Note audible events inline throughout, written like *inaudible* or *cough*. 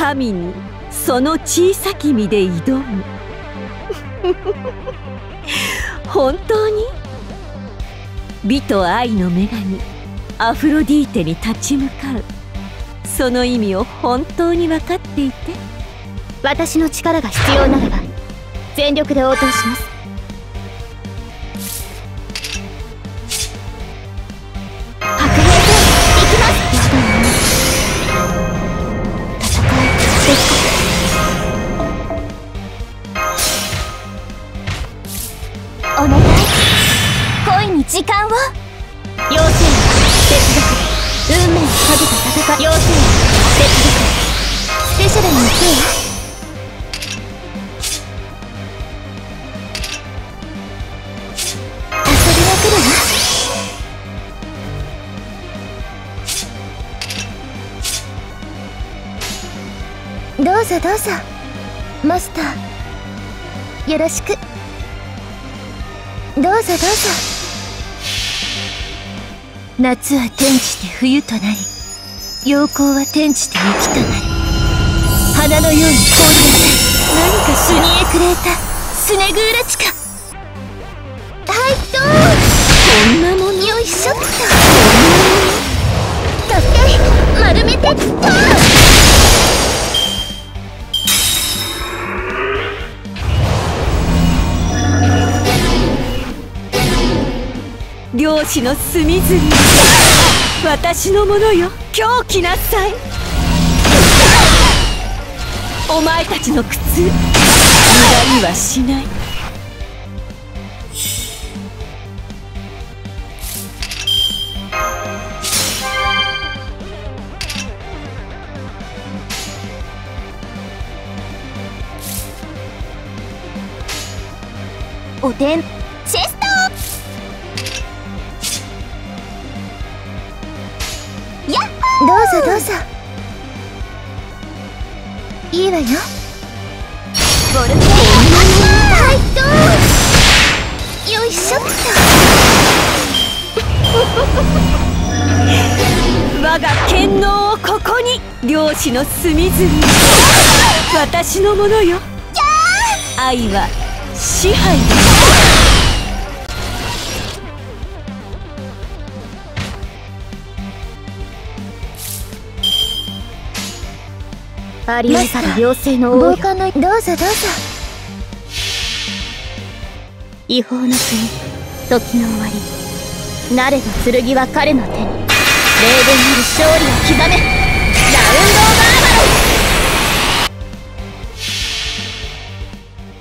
神にその小さき身で挑む。*laughs* 本当に？美と愛の女神アフロディーテに立ち向かう。その意味を本当に分かっていて？私の力が必要ならば全力で応答します。時間を。妖精哲学運命をかけた戦い妖精哲学スペシャルに行く遊びが来るわどうぞどうぞマスターよろしくどうぞどうぞ夏は天地で冬となり陽光は天地で雪となり花のように凍りなさい何かスニエクレータスネグーラチカ。漁師の隅々私のものよ。狂気なさい。お前たちの靴無駄にはしない。おでんどうぞどうぞ。いいわよ。ボルテはいどう。よいしょっ *laughs* 我が剣能をここに漁師の隅々。私のものよ。愛は支配。ですありえざる妖精の王よのどうぞどうぞ違法の国時の終わり慣れの剣は彼の手に霊言なる勝利を刻めラウンド・オブ・アーバロン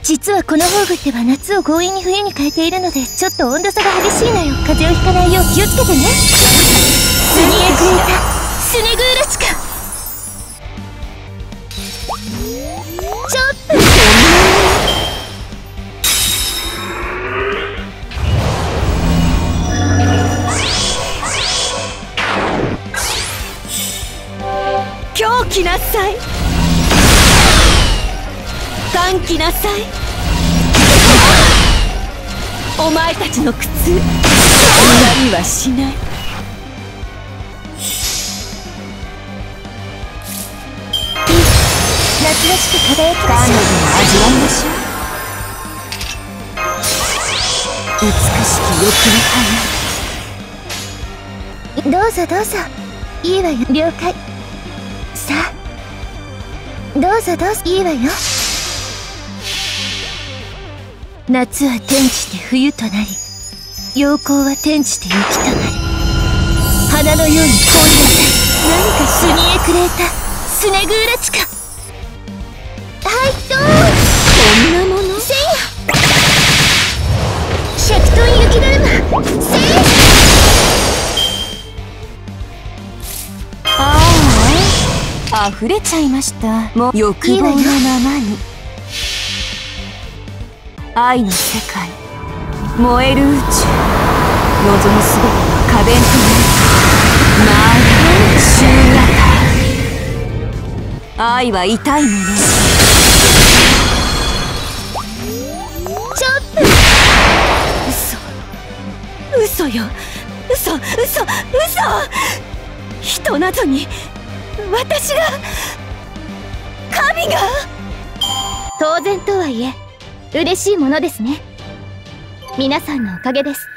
実はこの宝具っては夏を強引に冬に変えているのでちょっと温度差が激しいのよ風邪をひかないよう気をつけてねスニエクレータスネグーさい。歓喜なさい。お前たちの靴無駄にはしない。夏らしく輝きま彼女しょも味わいましょう美しき欲の花。うどうぞどうぞ。いいわよ。了解。さあどうぞどうぞ。いいわよ。夏は天地で冬となり陽光は天地で雪となり花のように凍りなさい何かスニエクレータスネグーラチカ。はい。溢れちゃいました。もう欲望のままに。愛の世界。燃える宇宙。望むすべては花弁となる。まる週型愛は痛いものちょっと。嘘。嘘よ。嘘。嘘。嘘。人などに。私が神が？当然とはいえ嬉しいものですね。皆さんのおかげです。